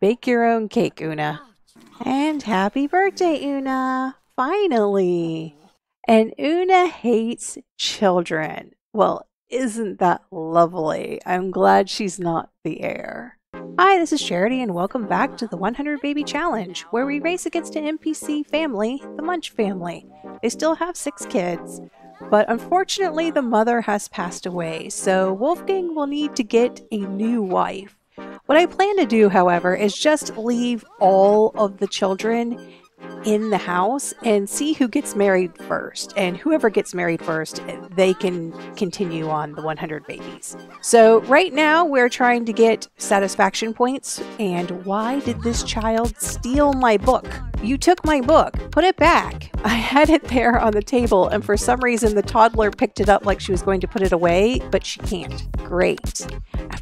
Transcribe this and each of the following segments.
Bake your own cake, Una. And happy birthday, Una! Finally! Oh. And Una hates children. Well, isn't that lovely? I'm glad she's not the heir. Hi, this is Charity, and welcome back to the 100 Baby Challenge, where we race against an NPC family, the Munch family. They still have six kids, but unfortunately, the mother has passed away, so Wolfgang will need to get a new wife. What I plan to do, however, is just leave all of the children in the house and see who gets married first. And whoever gets married first, they can continue on the 100 babies. So, right now, we're trying to get satisfaction points. And why did this child steal my book? You took my book. Put it back. I had it there on the table, and for some reason, the toddler picked it up like she was going to put it away, but she can't. Great.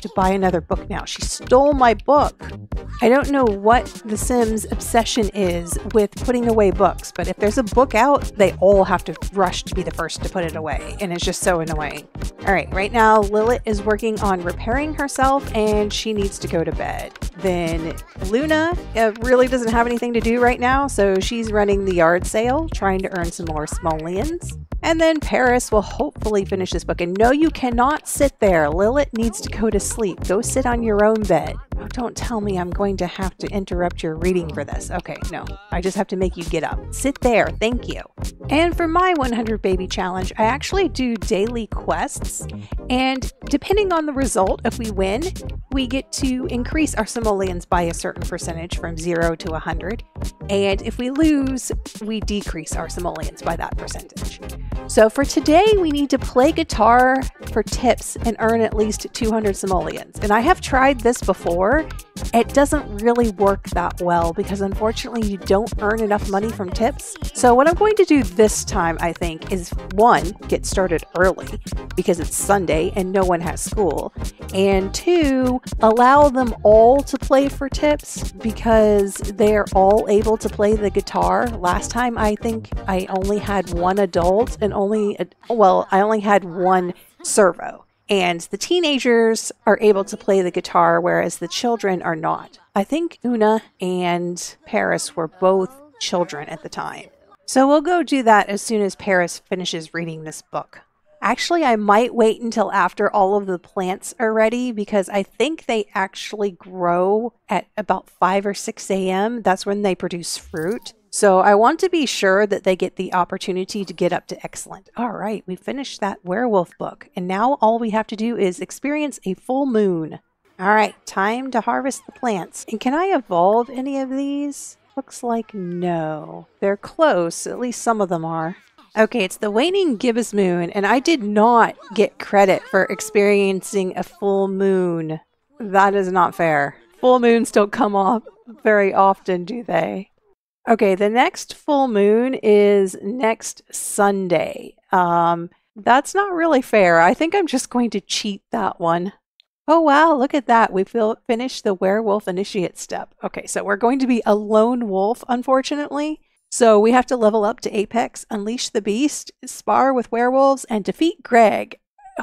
To buy another book now. She stole my book. I don't know what The Sims' obsession is with putting away books, but if there's a book out, they all have to rush to be the first to put it away, and it's just so annoying. All right, right now, Lilith is working on repairing herself, and she needs to go to bed. Then Luna uh, really doesn't have anything to do right now, so she's running the yard sale, trying to earn some more simoleons. And then Paris will hopefully finish this book. And no, you cannot sit there. Lilith needs to go to sleep. Go sit on your own bed. Oh, don't tell me I'm going to have to interrupt your reading for this. Okay, no. I just have to make you get up. Sit there. Thank you. And for my 100 baby challenge, I actually do daily quests. And depending on the result, if we win, we get to increase our simoleons by a certain percentage from 0 to 100. And if we lose, we decrease our simoleons by that percentage. So for today, we need to play guitar for tips and earn at least 200 simoleons. And I have tried this before. It doesn't really work that well because unfortunately you don't earn enough money from tips. So what I'm going to do this time, I think, is one, get started early because it's Sunday and no one has school. And two, allow them all to play for tips because they're all able to play the guitar. Last time I think I only had one adult and only, well, I only had one servo. And the teenagers are able to play the guitar, whereas the children are not. I think Una and Paris were both children at the time. So we'll go do that as soon as Paris finishes reading this book. Actually, I might wait until after all of the plants are ready because I think they actually grow at about 5 or 6 a.m. That's when they produce fruit. So I want to be sure that they get the opportunity to get up to excellent. All right, we finished that werewolf book, and now all we have to do is experience a full moon. All right, time to harvest the plants. And can I evolve any of these? Looks like no. They're close, at least some of them are. Okay, it's the waning gibbous moon, and I did not get credit for experiencing a full moon. That is not fair. Full moons don't come off very often, do they? Okay, the next full moon is next Sunday. Um, that's not really fair. I think I'm just going to cheat that one. Oh wow, look at that. We feel finished the werewolf initiate step. Okay, so we're going to be a lone wolf, unfortunately. So we have to level up to Apex, unleash the beast, spar with werewolves, and defeat Greg.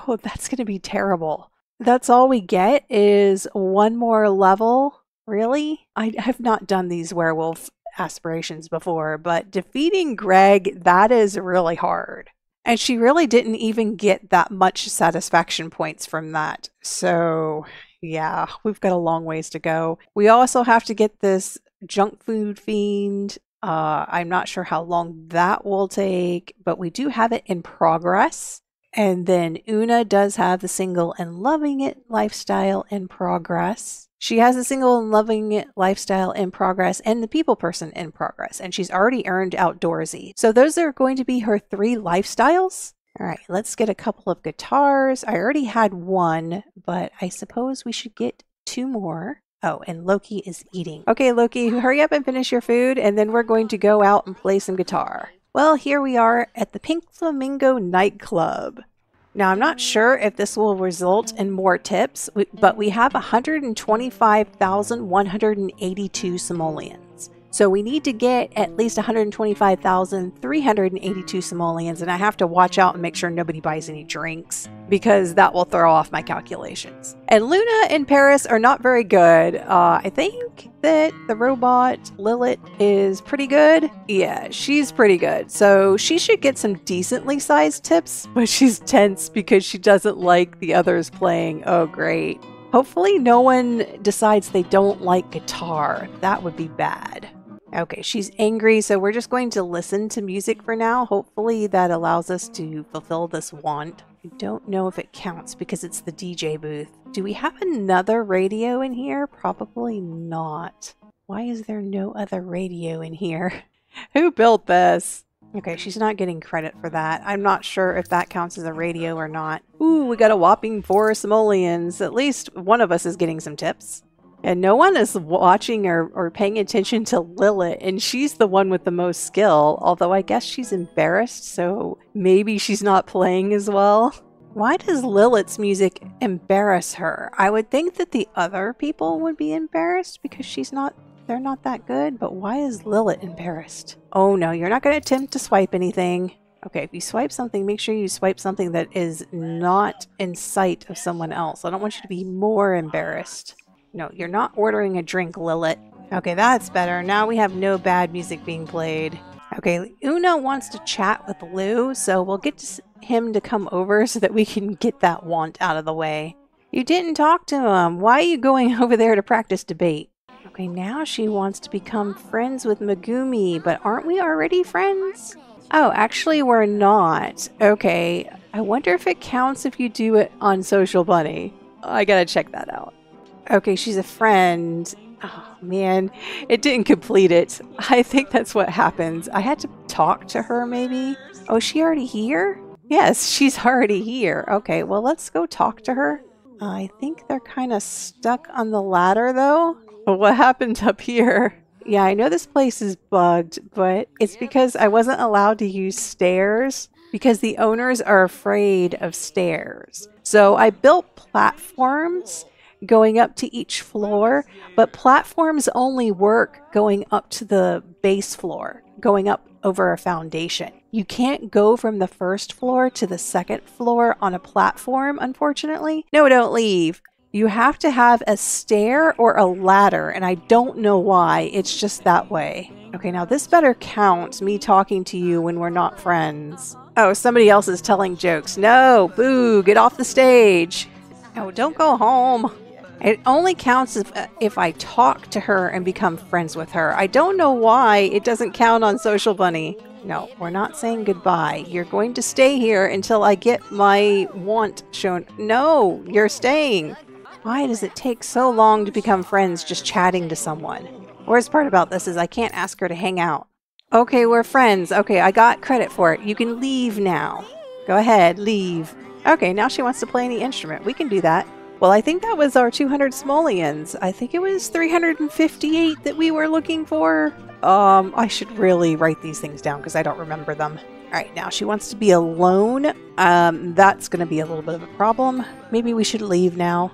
Oh, that's going to be terrible. That's all we get is one more level. Really? I have not done these werewolf aspirations before, but defeating Greg, that is really hard. And she really didn't even get that much satisfaction points from that. So, yeah, we've got a long ways to go. We also have to get this junk food fiend. Uh, I'm not sure how long that will take, but we do have it in progress. And then Una does have the single and loving it lifestyle in progress. She has a single and loving it lifestyle in progress and the people person in progress, and she's already earned outdoorsy. So those are going to be her three lifestyles. All right, let's get a couple of guitars. I already had one, but I suppose we should get two more. Oh, and Loki is eating. Okay, Loki, hurry up and finish your food, and then we're going to go out and play some guitar. Well, here we are at the Pink Flamingo nightclub. Now, I'm not sure if this will result in more tips, but we have 125,182 simoleons. So we need to get at least 125,382 simoleons, and I have to watch out and make sure nobody buys any drinks because that will throw off my calculations. And Luna and Paris are not very good. Uh, I think that the robot Lilith is pretty good. Yeah, she's pretty good. So she should get some decently sized tips, but she's tense because she doesn't like the others playing. Oh, great. Hopefully, no one decides they don't like guitar. That would be bad. Okay, she's angry, so we're just going to listen to music for now. Hopefully, that allows us to fulfill this want. I don't know if it counts because it's the DJ booth. Do we have another radio in here? Probably not. Why is there no other radio in here? Who built this? Okay, she's not getting credit for that. I'm not sure if that counts as a radio or not. Ooh, we got a whopping four simoleons. At least one of us is getting some tips. And no one is watching or, or paying attention to Lilith, and she's the one with the most skill, although I guess she's embarrassed, so maybe she's not playing as well. Why does Lilith's music embarrass her? I would think that the other people would be embarrassed because she's not they're not that good, but why is Lilith embarrassed? Oh no, you're not going to attempt to swipe anything. Okay, if you swipe something, make sure you swipe something that is not in sight of someone else. I don't want you to be more embarrassed. No, you're not ordering a drink, Lilith. Okay, that's better. Now we have no bad music being played. Okay, Una wants to chat with Lou, so we'll get to him to come over so that we can get that want out of the way. You didn't talk to him. Why are you going over there to practice debate? Okay, now she wants to become friends with Megumi, but aren't we already friends? Oh, actually, we're not. Okay, I wonder if it counts if you do it on Social Bunny. I gotta check that out. Okay, she's a friend. Oh man, it didn't complete it. I think that's what happens. I had to talk to her maybe. Oh, is she already here? Yes, she's already here. Okay, well, let's go talk to her. I think they're kind of stuck on the ladder though. What happened up here? Yeah, I know this place is bugged, but it's because I wasn't allowed to use stairs because the owners are afraid of stairs. So I built platforms going up to each floor, but platforms only work going up to the base floor, going up over a foundation. You can't go from the first floor to the second floor on a platform, unfortunately. No, don't leave. You have to have a stair or a ladder, and I don't know why. It's just that way. Okay, now this better count me talking to you when we're not friends. Oh, somebody else is telling jokes. No, boo, get off the stage. Oh, don't go home. It only counts if, uh, if I talk to her and become friends with her. I don't know why it doesn't count on Social Bunny. No, we're not saying goodbye. You're going to stay here until I get my want shown. No, you're staying. Why does it take so long to become friends just chatting to someone? Worst part about this is I can't ask her to hang out. Okay, we're friends. Okay, I got credit for it. You can leave now. Go ahead, leave. Okay, now she wants to play any instrument. We can do that. Well, I think that was our 200 simoleons. I think it was 358 that we were looking for. Um, I should really write these things down because I don't remember them. All right, now she wants to be alone. Um, that's going to be a little bit of a problem. Maybe we should leave now.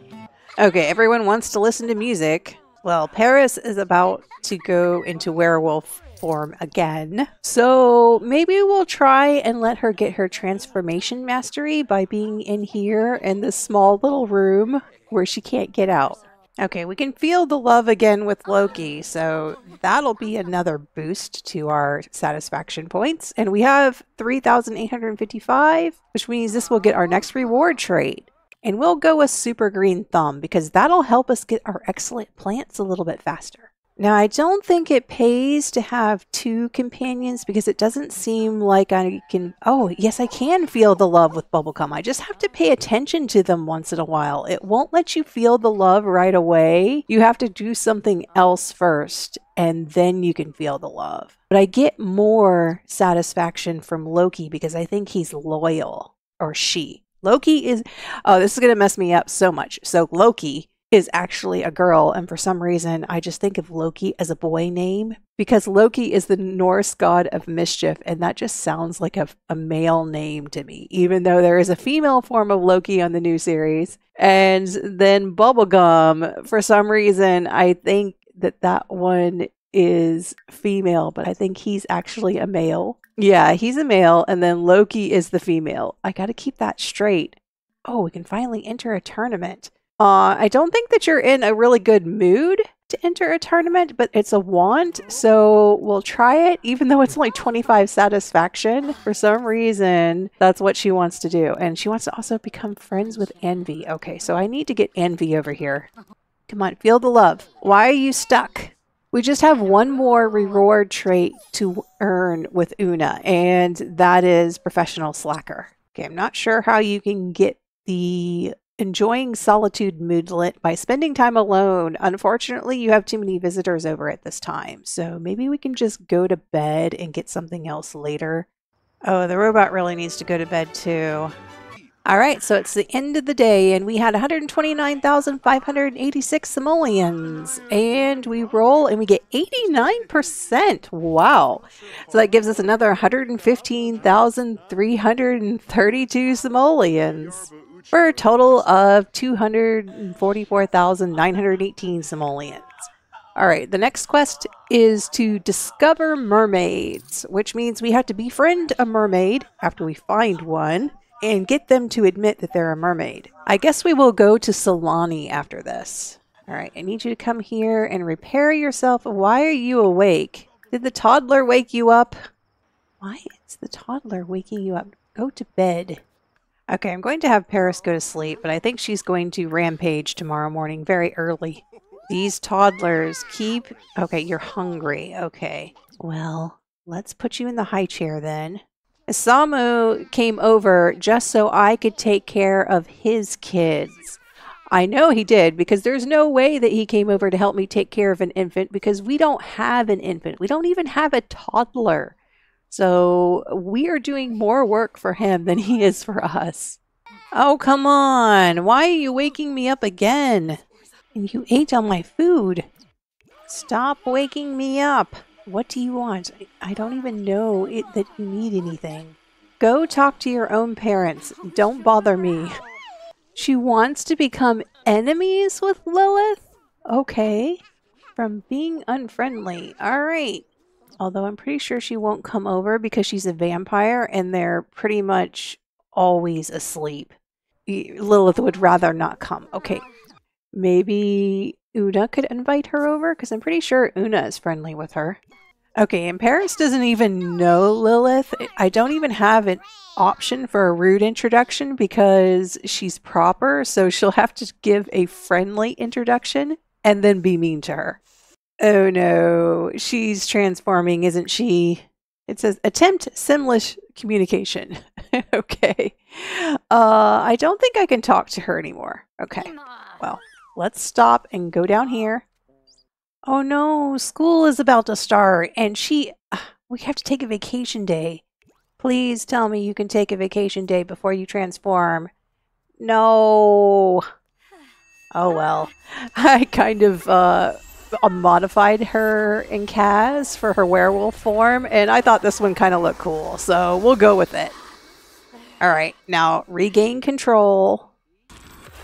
Okay, everyone wants to listen to music. Well, Paris is about to go into werewolf form again. So maybe we'll try and let her get her transformation mastery by being in here in this small little room where she can't get out. Okay, we can feel the love again with Loki, so that'll be another boost to our satisfaction points. And we have 3,855, which means this will get our next reward trait. And we'll go with super green thumb because that'll help us get our excellent plants a little bit faster. Now, I don't think it pays to have two companions because it doesn't seem like I can. Oh, yes, I can feel the love with Bubblegum. I just have to pay attention to them once in a while. It won't let you feel the love right away. You have to do something else first, and then you can feel the love. But I get more satisfaction from Loki because I think he's loyal, or she. Loki is. Oh, this is going to mess me up so much. So, Loki is actually a girl. And for some reason, I just think of Loki as a boy name because Loki is the Norse god of mischief. And that just sounds like a, a male name to me, even though there is a female form of Loki on the new series. And then Bubblegum, for some reason, I think that that one is female, but I think he's actually a male. Yeah, he's a male, and then Loki is the female. I got to keep that straight. Oh, we can finally enter a tournament. Uh, I don't think that you're in a really good mood to enter a tournament, but it's a want, so we'll try it, even though it's only 25 satisfaction. For some reason, that's what she wants to do. And she wants to also become friends with Envy. Okay, so I need to get Envy over here. Come on, feel the love. Why are you stuck? We just have one more reward trait to earn with Una, and that is Professional Slacker. Okay, I'm not sure how you can get the enjoying solitude moodlet by spending time alone. Unfortunately, you have too many visitors over at this time, so maybe we can just go to bed and get something else later. Oh, the robot really needs to go to bed too. All right, so it's the end of the day, and we had 129,586 simoleons, and we roll and we get 89%. Wow. So that gives us another 115,332 simoleons for a total of 244,918 simoleons. All right, the next quest is to discover mermaids, which means we have to befriend a mermaid after we find one and get them to admit that they're a mermaid. I guess we will go to Sulani after this. All right, I need you to come here and repair yourself. Why are you awake? Did the toddler wake you up? Why is the toddler waking you up? Go to bed. Okay, I'm going to have Paris go to sleep, but I think she's going to rampage tomorrow morning very early. These toddlers keep... Okay, you're hungry. Okay. Well, let's put you in the high chair then. Samu came over just so I could take care of his kids. I know he did because there's no way that he came over to help me take care of an infant because we don't have an infant. We don't even have a toddler. So we are doing more work for him than he is for us. Oh, come on. Why are you waking me up again? And you ate all my food. Stop waking me up. What do you want? I don't even know it, that you need anything. Go talk to your own parents. Don't bother me. She wants to become enemies with Lilith? Okay. From being unfriendly. All right. Although I'm pretty sure she won't come over because she's a vampire and they're pretty much always asleep. Lilith would rather not come. Okay. Maybe Una could invite her over because I'm pretty sure Una is friendly with her. Okay, and Paris doesn't even know Lilith. I don't even have an option for a rude introduction because she's proper, so she'll have to give a friendly introduction and then be mean to her. Oh no, she's transforming, isn't she? It says attempt simlish communication. okay. Uh, I don't think I can talk to her anymore. Okay. Well, let's stop and go down here. Oh no, school is about to start and she. Uh, we have to take a vacation day. Please tell me you can take a vacation day before you transform. No. Oh well. I kind of uh Uh, modified her in CAS for her werewolf form, and I thought this one kind of looked cool, so we'll go with it. All right, now regain control.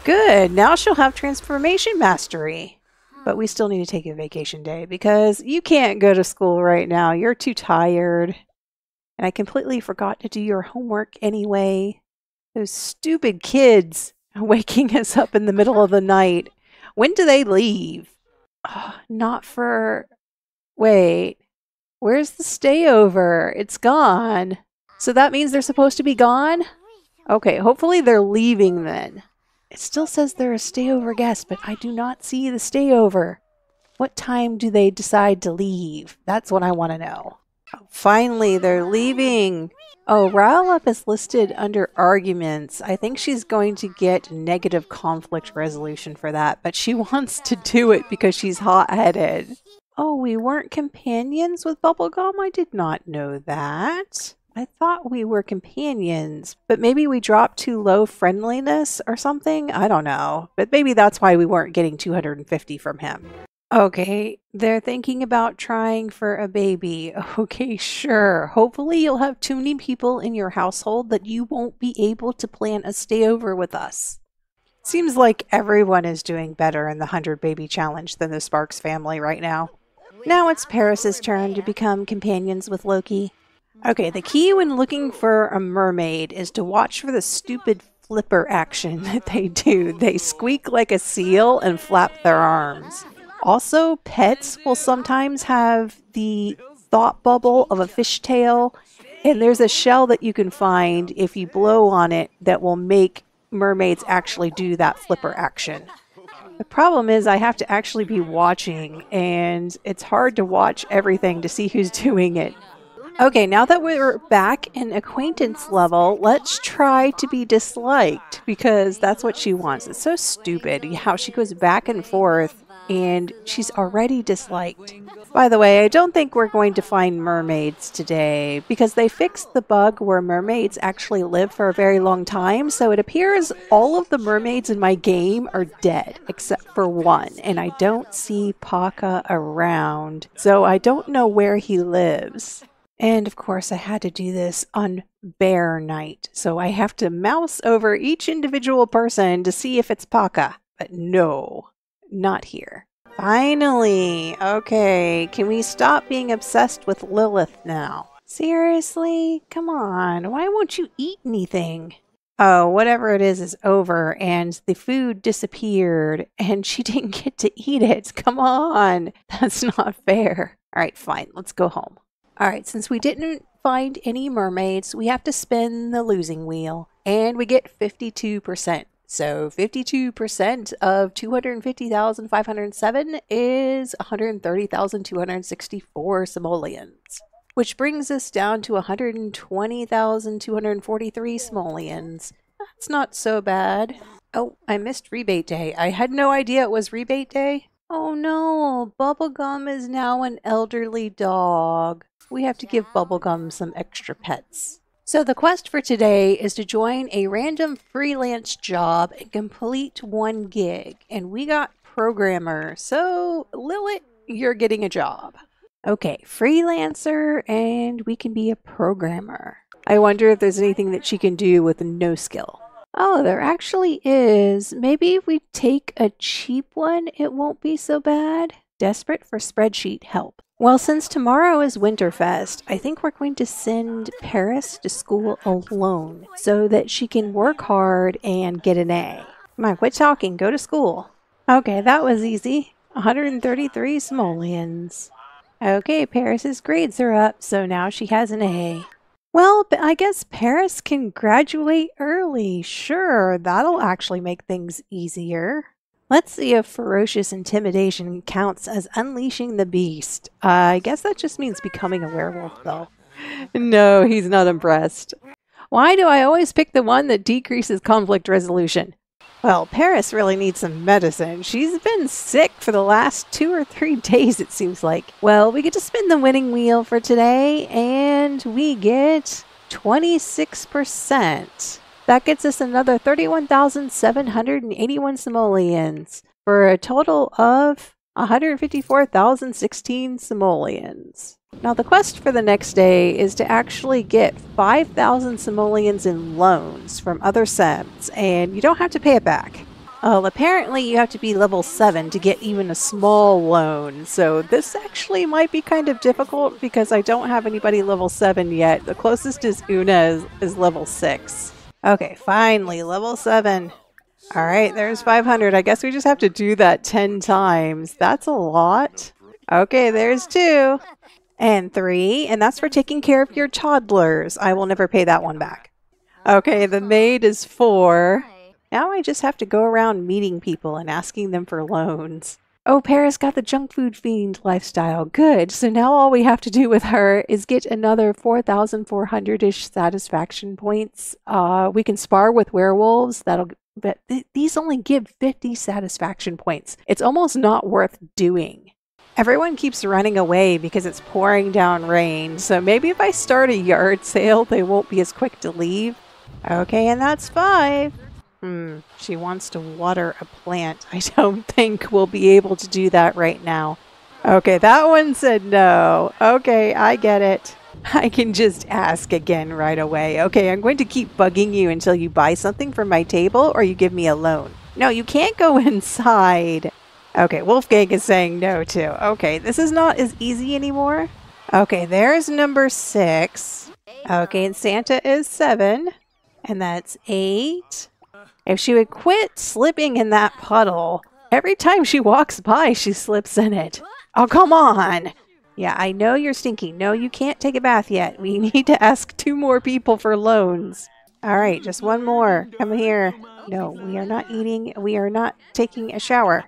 Good, now she'll have transformation mastery. But we still need to take a vacation day because you can't go to school right now. You're too tired. And I completely forgot to do your homework anyway. Those stupid kids waking us up in the middle of the night. When do they leave? Oh, not for. Wait. Where's the stayover? It's gone. So that means they're supposed to be gone? Okay, hopefully they're leaving then. It still says they're a stayover guest, but I do not see the stayover. What time do they decide to leave? That's what I want to know. Finally, they're leaving. Oh, rile is listed under arguments. I think she's going to get negative conflict resolution for that, but she wants to do it because she's hot headed. Oh, we weren't companions with Bubblegum? I did not know that. I thought we were companions, but maybe we dropped too low friendliness or something? I don't know. But maybe that's why we weren't getting 250 from him. Okay, they're thinking about trying for a baby. Okay, sure. Hopefully, you'll have too many people in your household that you won't be able to plan a stayover with us. Seems like everyone is doing better in the 100 baby challenge than the Sparks family right now. Now it's Paris's turn to become companions with Loki. Okay, the key when looking for a mermaid is to watch for the stupid flipper action that they do. They squeak like a seal and flap their arms. Also, pets will sometimes have the thought bubble of a fishtail, and there's a shell that you can find if you blow on it that will make mermaids actually do that flipper action. The problem is I have to actually be watching, and it's hard to watch everything to see who's doing it. Okay, now that we're back in acquaintance level, let's try to be disliked because that's what she wants. It's so stupid how she goes back and forth and she's already disliked. By the way, I don't think we're going to find mermaids today because they fixed the bug where mermaids actually live for a very long time. So it appears all of the mermaids in my game are dead except for one, and I don't see Paka around. So I don't know where he lives. And of course, I had to do this on bear night. So I have to mouse over each individual person to see if it's Paka. But no, not here. Finally! Okay, can we stop being obsessed with Lilith now? Seriously? Come on, why won't you eat anything? Oh, whatever it is is over, and the food disappeared, and she didn't get to eat it. Come on, that's not fair. All right, fine, let's go home. All right, since we didn't find any mermaids, we have to spin the losing wheel and we get 52%. So 52% of 250,507 is 130,264 simoleons, which brings us down to 120,243 simoleons. That's not so bad. Oh, I missed rebate day. I had no idea it was rebate day. Oh no, Bubblegum is now an elderly dog we have to give Bubblegum some extra pets. So the quest for today is to join a random freelance job and complete one gig. And we got programmer. So Lilith, you're getting a job. Okay, freelancer, and we can be a programmer. I wonder if there's anything that she can do with no skill. Oh, there actually is. Maybe if we take a cheap one, it won't be so bad. Desperate for spreadsheet help. Well, since tomorrow is Winterfest, I think we're going to send Paris to school alone so that she can work hard and get an A. On, quit talking. Go to school. Okay, that was easy. 133 simoleons. Okay, Paris's grades are up, so now she has an A. Well, I guess Paris can graduate early. Sure, that'll actually make things easier. Let's see if ferocious intimidation counts as unleashing the beast. Uh, I guess that just means becoming a werewolf, though. No, he's not impressed. Why do I always pick the one that decreases conflict resolution? Well, Paris really needs some medicine. She's been sick for the last two or three days, it seems like. Well, we get to spin the winning wheel for today, and we get 26%. That gets us another 31,781 simoleons for a total of 154,016 simoleons. Now, the quest for the next day is to actually get 5,000 simoleons in loans from other Sims, and you don't have to pay it back. Well, apparently you have to be level 7 to get even a small loan, so this actually might be kind of difficult because I don't have anybody level 7 yet. The closest is Una is, is level 6. Okay, finally, level 7. All right, there's 500. I guess we just have to do that 10 times. That's a lot. Okay, there's 2. And 3. And that's for taking care of your toddlers. I will never pay that one back. Okay, the maid is 4. Now I just have to go around meeting people and asking them for loans. Oh, Paris got the junk food fiend lifestyle. Good. So now all we have to do with her is get another 4,400 ish satisfaction points. Uh, we can spar with werewolves. That'll. But th- these only give 50 satisfaction points. It's almost not worth doing. Everyone keeps running away because it's pouring down rain. So maybe if I start a yard sale, they won't be as quick to leave. Okay, and that's five. Hmm, she wants to water a plant. I don't think we'll be able to do that right now. Okay, that one said no. Okay, I get it. I can just ask again right away. Okay, I'm going to keep bugging you until you buy something from my table or you give me a loan. No, you can't go inside. Okay, Wolfgang is saying no too. Okay, this is not as easy anymore. Okay, there's number six. Okay, and Santa is seven. And that's eight, If she would quit slipping in that puddle, every time she walks by, she slips in it. Oh, come on. Yeah, I know you're stinky. No, you can't take a bath yet. We need to ask two more people for loans. All right, just one more. Come here. No, we are not eating. We are not taking a shower.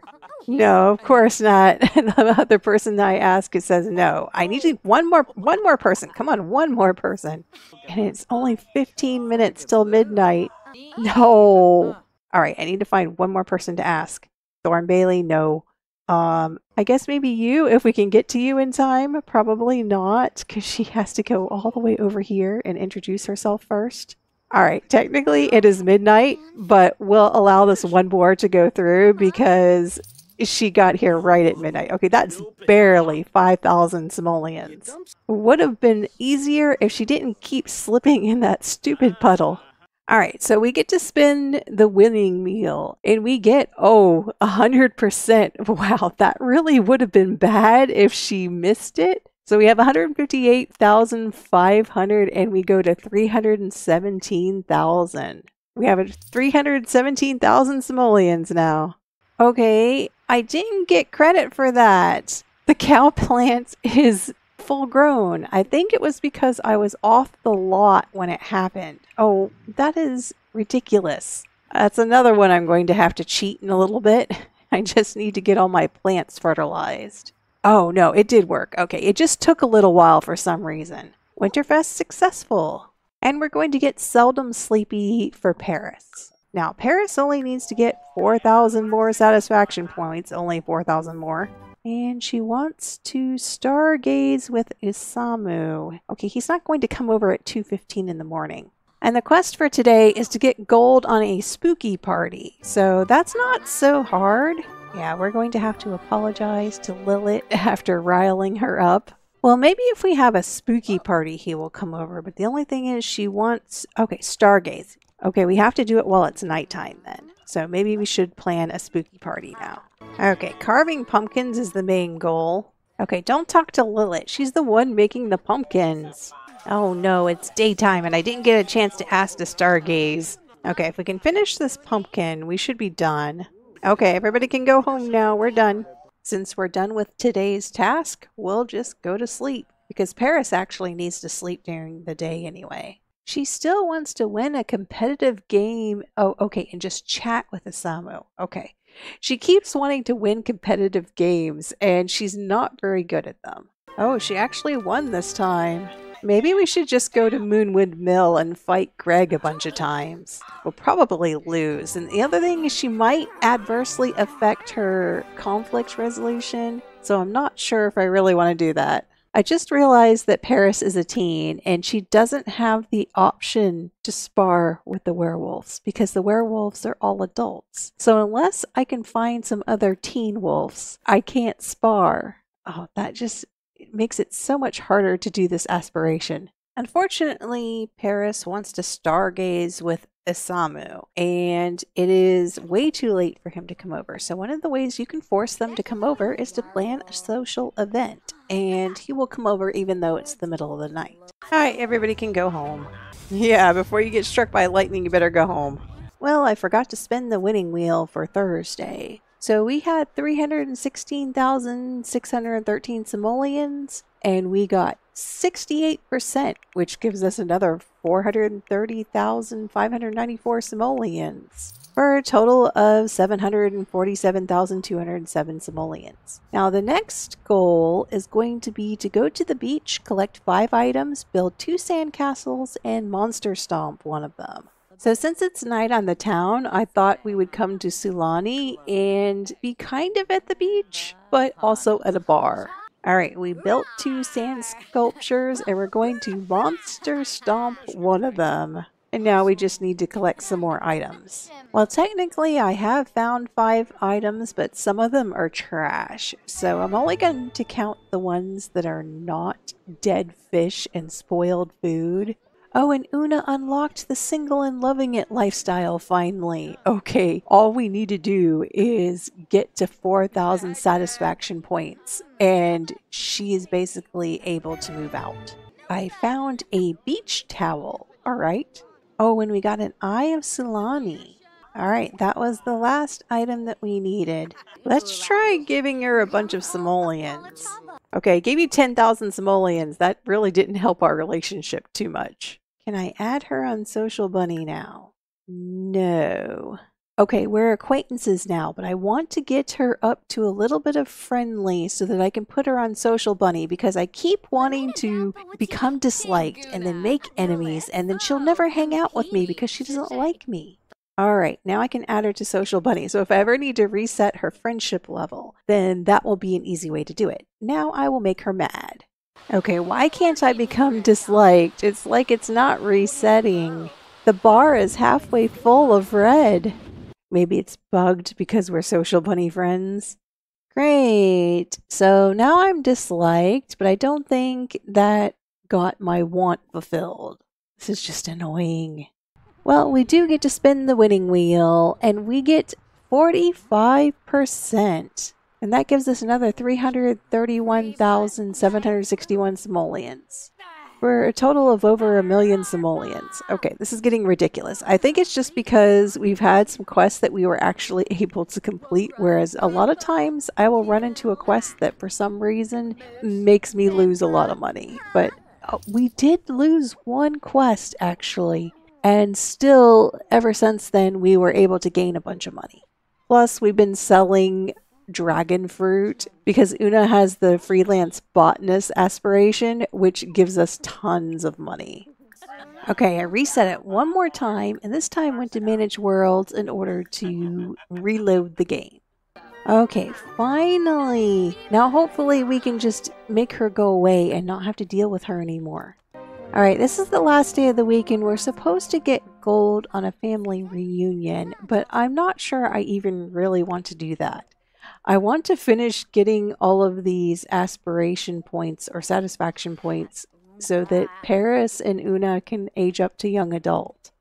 No, of course not. the other person I ask says no. I need to one more one more person. Come on, one more person. And it's only 15 minutes till midnight. No. All right, I need to find one more person to ask. Thorn Bailey, no. Um, I guess maybe you, if we can get to you in time. Probably not, because she has to go all the way over here and introduce herself first. All right, technically it is midnight, but we'll allow this one more to go through because she got here right at midnight. Okay, that's barely 5,000 simoleons. Would have been easier if she didn't keep slipping in that stupid puddle. All right, so we get to spin the winning wheel and we get, oh, 100%. Wow, that really would have been bad if she missed it. So we have 158,500 and we go to 317,000. We have 317,000 simoleons now. Okay, I didn't get credit for that. The cow plant is full grown. I think it was because I was off the lot when it happened. Oh, that is ridiculous. That's another one I'm going to have to cheat in a little bit. I just need to get all my plants fertilized. Oh, no, it did work. Okay, it just took a little while for some reason. Winterfest successful. And we're going to get seldom sleepy for Paris. Now, Paris only needs to get 4,000 more satisfaction points, only 4,000 more. And she wants to stargaze with Isamu. Okay, he's not going to come over at 2.15 in the morning. And the quest for today is to get gold on a spooky party. So that's not so hard. Yeah, we're going to have to apologize to Lilith after riling her up. Well, maybe if we have a spooky party, he will come over. But the only thing is, she wants. Okay, stargaze. Okay, we have to do it while it's nighttime then. So maybe we should plan a spooky party now. Okay, carving pumpkins is the main goal. Okay, don't talk to Lilith. She's the one making the pumpkins. Oh no, it's daytime and I didn't get a chance to ask to stargaze. Okay, if we can finish this pumpkin, we should be done. Okay, everybody can go home now. We're done. Since we're done with today's task, we'll just go to sleep. Because Paris actually needs to sleep during the day anyway. She still wants to win a competitive game. Oh, okay, and just chat with Isamu. Okay. She keeps wanting to win competitive games, and she's not very good at them. Oh, she actually won this time. Maybe we should just go to Moonwood Mill and fight Greg a bunch of times. We'll probably lose. And the other thing is she might adversely affect her conflict resolution, so I'm not sure if I really want to do that. I just realized that Paris is a teen and she doesn't have the option to spar with the werewolves because the werewolves are all adults. So unless I can find some other teen wolves, I can't spar. Oh, that just makes it so much harder to do this aspiration. Unfortunately, Paris wants to stargaze with Isamu, and it is way too late for him to come over. So, one of the ways you can force them to come over is to plan a social event, and he will come over even though it's the middle of the night. All right, everybody can go home. Yeah, before you get struck by lightning, you better go home. Well, I forgot to spin the winning wheel for Thursday. So we had 316,613 simoleons, and we got 68%, which gives us another 430,594 simoleons for a total of 747,207 simoleons. Now, the next goal is going to be to go to the beach, collect five items, build two sandcastles, and monster stomp one of them. So, since it's night on the town, I thought we would come to Sulani and be kind of at the beach, but also at a bar. All right, we built two sand sculptures and we're going to monster stomp one of them. And now we just need to collect some more items. Well, technically I have found five items, but some of them are trash. So I'm only going to count the ones that are not dead fish and spoiled food. Oh, and Una unlocked the single and loving it lifestyle finally. Okay, all we need to do is get to 4,000 satisfaction points, and she is basically able to move out. I found a beach towel, alright. Oh, and we got an Eye of Sulani. All right, that was the last item that we needed. Let's try giving her a bunch of simoleons. Okay, gave you 10,000 simoleons. That really didn't help our relationship too much. Can I add her on Social Bunny now? No. Okay, we're acquaintances now, but I want to get her up to a little bit of friendly so that I can put her on Social Bunny because I keep wanting to become disliked and then make enemies and then she'll never hang out with me because she doesn't like me. All right, now I can add her to Social Bunny. So if I ever need to reset her friendship level, then that will be an easy way to do it. Now I will make her mad. Okay, why can't I become disliked? It's like it's not resetting. The bar is halfway full of red. Maybe it's bugged because we're social bunny friends. Great. So now I'm disliked, but I don't think that got my want fulfilled. This is just annoying. Well, we do get to spin the winning wheel, and we get 45%. And that gives us another 331,761 simoleons for a total of over a million simoleons. Okay, this is getting ridiculous. I think it's just because we've had some quests that we were actually able to complete, whereas a lot of times I will run into a quest that for some reason makes me lose a lot of money. But uh, we did lose one quest actually, and still, ever since then, we were able to gain a bunch of money. Plus, we've been selling dragon fruit because Una has the freelance botanist aspiration, which gives us tons of money. Okay, I reset it one more time, and this time went to manage worlds in order to reload the game. Okay, finally! Now hopefully we can just make her go away and not have to deal with her anymore. Alright, this is the last day of the week and we're supposed to get gold on a family reunion, but I'm not sure I even really want to do that. I want to finish getting all of these aspiration points or satisfaction points so that Paris and Una can age up to young adult.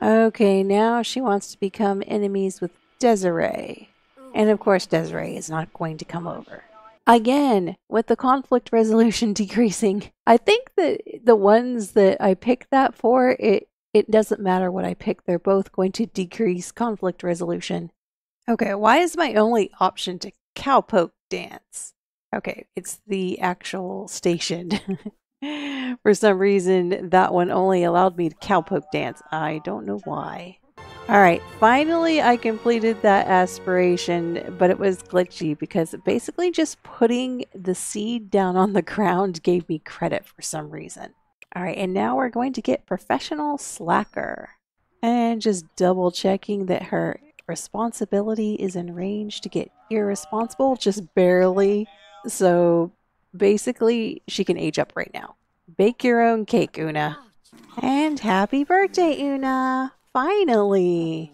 Okay, now she wants to become enemies with Desiree. And of course, Desiree is not going to come over. Again, with the conflict resolution decreasing, I think that the ones that I picked that for, it, it doesn't matter what I pick, they're both going to decrease conflict resolution. Okay, why is my only option to cowpoke dance? Okay, it's the actual station. For some reason, that one only allowed me to cowpoke dance. I don't know why. Alright, finally I completed that aspiration, but it was glitchy because basically just putting the seed down on the ground gave me credit for some reason. Alright, and now we're going to get Professional Slacker. And just double checking that her responsibility is in range to get irresponsible, just barely. So basically, she can age up right now. Bake your own cake, Una. And happy birthday, Una! Finally!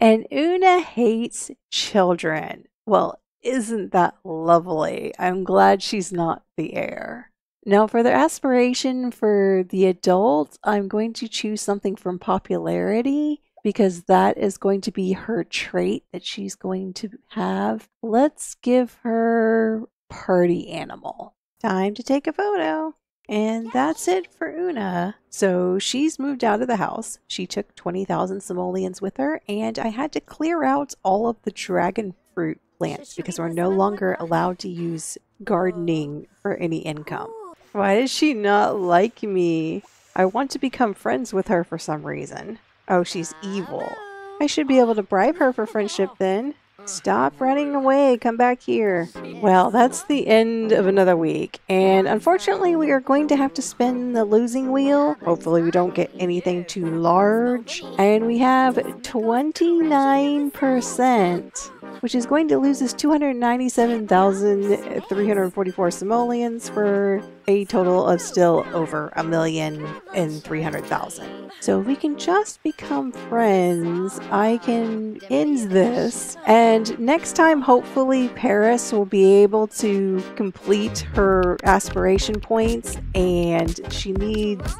And Una hates children. Well, isn't that lovely? I'm glad she's not the heir. Now, for the aspiration for the adult, I'm going to choose something from popularity because that is going to be her trait that she's going to have. Let's give her party animal. Time to take a photo. And that's it for Una. So she's moved out of the house. She took 20,000 simoleons with her, and I had to clear out all of the dragon fruit plants because we're no longer allowed to use gardening for any income. Why does she not like me? I want to become friends with her for some reason. Oh, she's evil. I should be able to bribe her for friendship then. Stop running away. Come back here. Well, that's the end of another week. And unfortunately, we are going to have to spin the losing wheel. Hopefully, we don't get anything too large. And we have 29% which is going to lose us 297,344 simoleons for a total of still over a million and 300,000. So if we can just become friends, I can end this. And next time, hopefully, Paris will be able to complete her aspiration points and she needs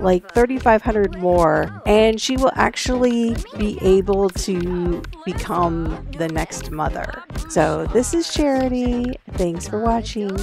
like 3,500 more. And she will actually be able to become the next mother. So this is Charity. Thanks for watching.